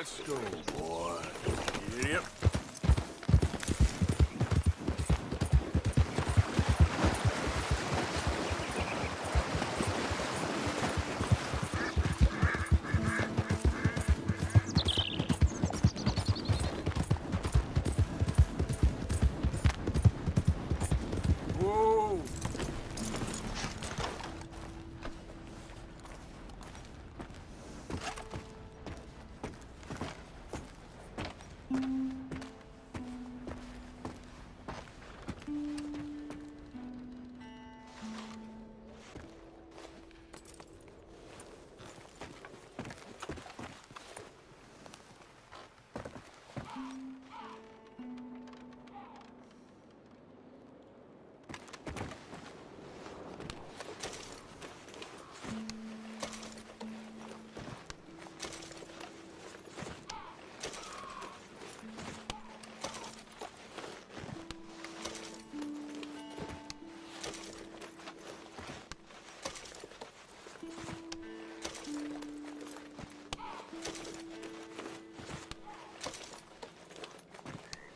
Let's go, boy. Yep.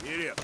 Вперед!